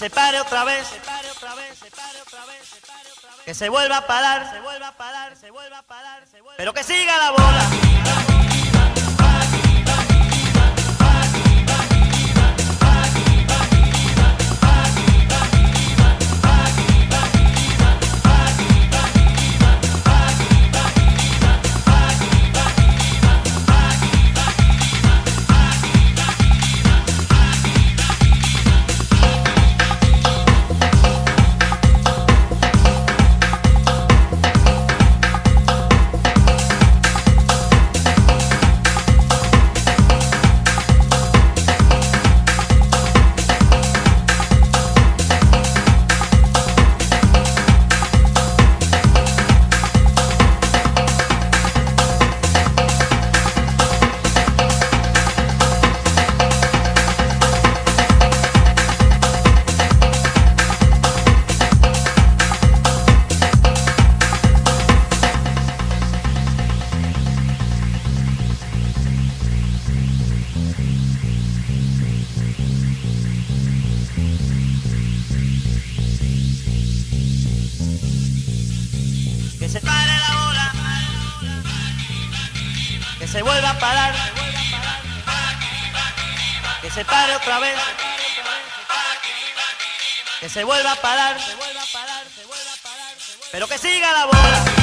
que se pare otra vez, que se vuelva a parar, pero que siga la bola. Que se pare la bola, que se vuelva a parar, que se pare otra vez, que se vuelva a parar, pero que siga la bola.